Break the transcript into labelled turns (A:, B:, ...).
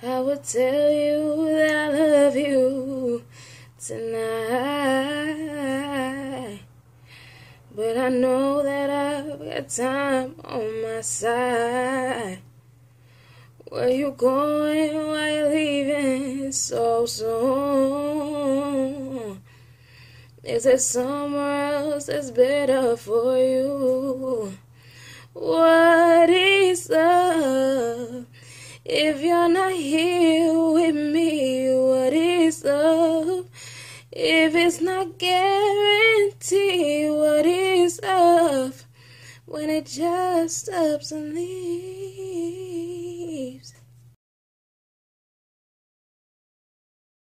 A: I would tell you that I love you tonight. But I know that I've got time on my side. Where you going? Why you leaving so soon? Is it somewhere else that's better for you? What is? If you're not here with me, what is love? If it's not guaranteed, what is love? When it just stops and leaves.